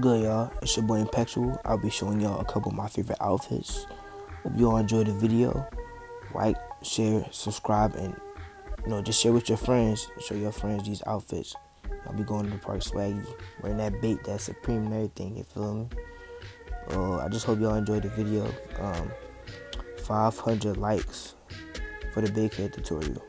good, y'all? It's your boy Impectual. I'll be showing y'all a couple of my favorite outfits. Hope you all enjoy the video. Like, share, subscribe, and you know, just share with your friends. Show your friends these outfits. I'll be going to the park swaggy, wearing that BAPE, that supreme and everything. You feel me? Uh, I just hope y'all enjoyed the video. Um, 500 likes for the big head tutorial.